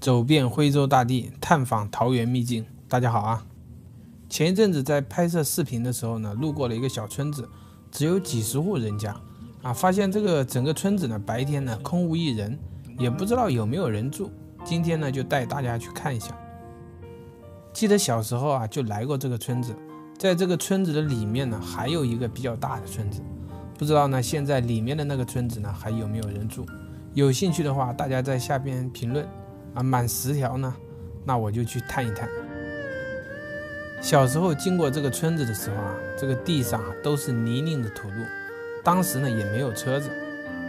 走遍徽州大地，探访桃园秘境。大家好啊！前一阵子在拍摄视频的时候呢，路过了一个小村子，只有几十户人家啊，发现这个整个村子呢，白天呢空无一人，也不知道有没有人住。今天呢，就带大家去看一下。记得小时候啊，就来过这个村子，在这个村子的里面呢，还有一个比较大的村子，不知道呢，现在里面的那个村子呢，还有没有人住？有兴趣的话，大家在下边评论。啊，满十条呢，那我就去探一探。小时候经过这个村子的时候啊，这个地上啊都是泥泞的土路，当时呢也没有车子。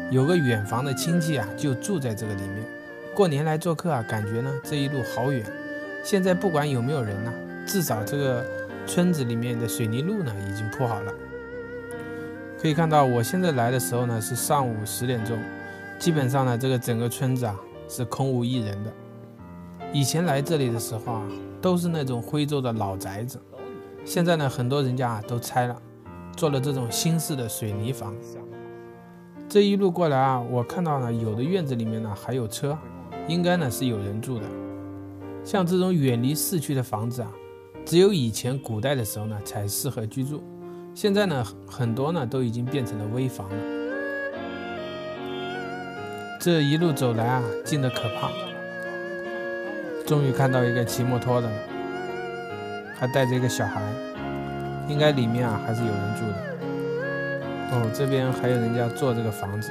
有个远房的亲戚啊，就住在这个里面。过年来做客啊，感觉呢这一路好远。现在不管有没有人呢，至少这个村子里面的水泥路呢已经铺好了。可以看到，我现在来的时候呢是上午十点钟，基本上呢这个整个村子啊。是空无一人的。以前来这里的时候啊，都是那种徽州的老宅子。现在呢，很多人家啊都拆了，做了这种新式的水泥房。这一路过来啊，我看到呢，有的院子里面呢还有车，应该呢是有人住的。像这种远离市区的房子啊，只有以前古代的时候呢才适合居住。现在呢，很多呢都已经变成了危房了。这一路走来啊，静的可怕。终于看到一个骑摩托的，还带着一个小孩，应该里面啊还是有人住的。哦，这边还有人家做这个房子。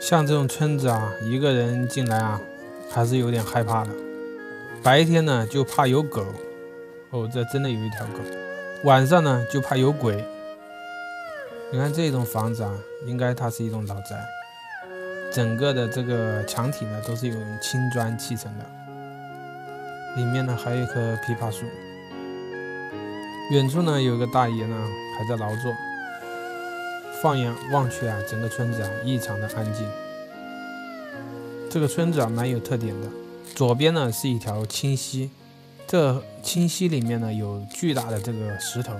像这种村子啊，一个人进来啊，还是有点害怕的。白天呢就怕有狗，哦，这真的有一条狗。晚上呢就怕有鬼。你看这种房子啊，应该它是一栋老宅，整个的这个墙体呢都是用青砖砌成的，里面呢还有一棵枇杷树，远处呢有个大爷呢还在劳作。放眼望去啊，整个村子啊异常的安静。这个村子啊蛮有特点的，左边呢是一条清溪，这清溪里面呢有巨大的这个石头。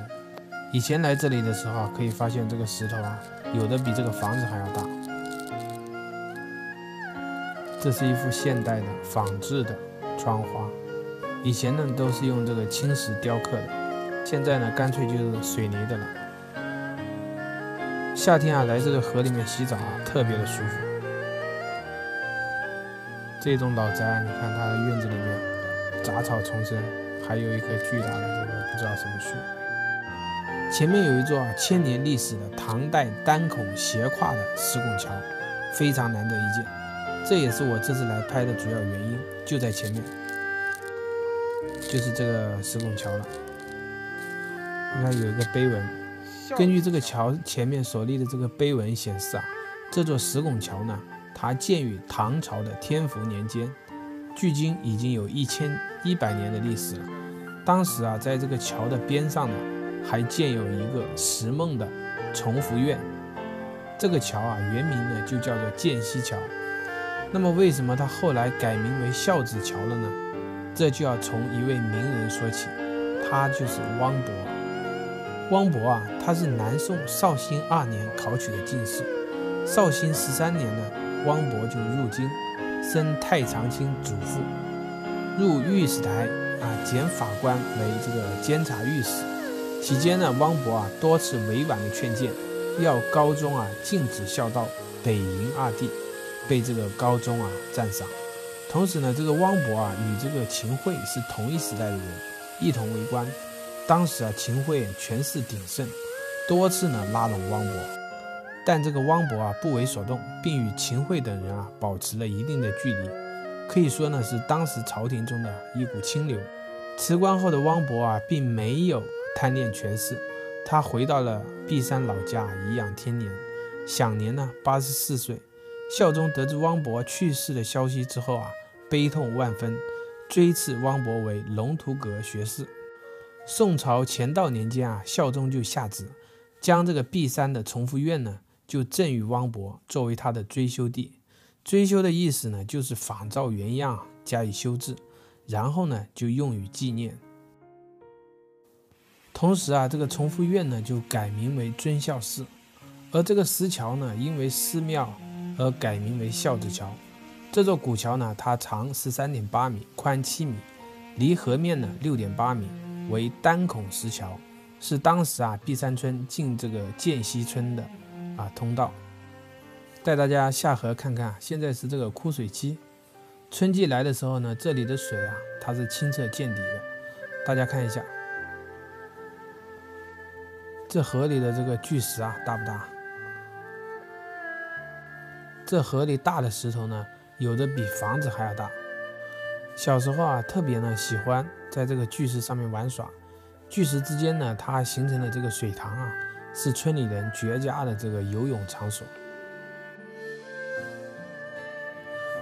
以前来这里的时候，可以发现这个石头啊，有的比这个房子还要大。这是一幅现代的仿制的窗花，以前呢都是用这个青石雕刻的，现在呢干脆就是水泥的了。夏天啊来这个河里面洗澡啊，特别的舒服。这栋老宅，你看它的院子里面杂草丛生，还有一棵巨大的这个不知道什么树。前面有一座千年历史的唐代单口斜跨的石拱桥，非常难得一见。这也是我这次来拍的主要原因，就在前面，就是这个石拱桥了。你看有一个碑文，根据这个桥前面所立的这个碑文显示啊，这座石拱桥呢，它建于唐朝的天福年间，距今已经有一千一百年的历史了。当时啊，在这个桥的边上呢。还建有一个石梦的崇福院，这个桥啊原名呢就叫做涧西桥。那么为什么它后来改名为孝子桥了呢？这就要从一位名人说起，他就是汪伯。汪伯啊，他是南宋绍兴二年考取的进士。绍兴十三年呢，汪伯就入京，升太常卿主父，入御史台啊，检法官为这个监察御史。期间呢，汪博啊多次委婉的劝谏，要高宗啊禁止孝道，北迎二帝，被这个高宗啊赞赏。同时呢，这个汪博啊与这个秦桧是同一时代的人，一同为官。当时啊，秦桧权势鼎盛，多次呢拉拢汪博，但这个汪博啊不为所动，并与秦桧等人啊保持了一定的距离，可以说呢是当时朝廷中的一股清流。辞官后的汪博啊，并没有。贪恋权势，他回到了璧山老家颐养天年，享年呢八十四岁。孝宗得知汪伯去世的消息之后啊，悲痛万分，追赐汪伯为龙图阁学士。宋朝乾道年间啊，孝宗就下旨，将这个璧山的崇福院呢，就赠予汪伯作为他的追修地。追修的意思呢，就是仿照原样加以修治，然后呢，就用于纪念。同时啊，这个崇福院呢就改名为尊孝寺，而这个石桥呢，因为寺庙而改名为孝子桥。这座古桥呢，它长十三点八米，宽七米，离河面呢六点八米，为单孔石桥，是当时啊碧山村进这个涧西村的啊通道。带大家下河看看，现在是这个枯水期，春季来的时候呢，这里的水啊，它是清澈见底的。大家看一下，这河里的这个巨石啊，大不大？这河里大的石头呢，有的比房子还要大。小时候啊，特别呢喜欢在这个巨石上面玩耍。巨石之间呢，它形成的这个水塘啊，是村里人绝佳的这个游泳场所。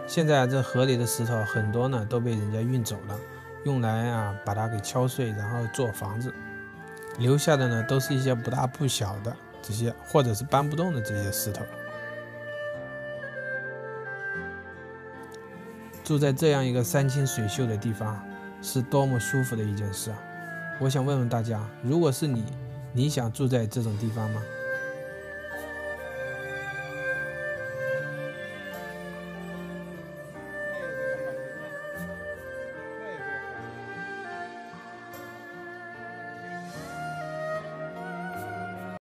现在这河里的石头很多呢，都被人家运走了，用来啊把它给敲碎，然后做房子。留下的呢，都是一些不大不小的这些，或者是搬不动的这些石头。住在这样一个山清水秀的地方，是多么舒服的一件事啊！我想问问大家，如果是你，你想住在这种地方吗？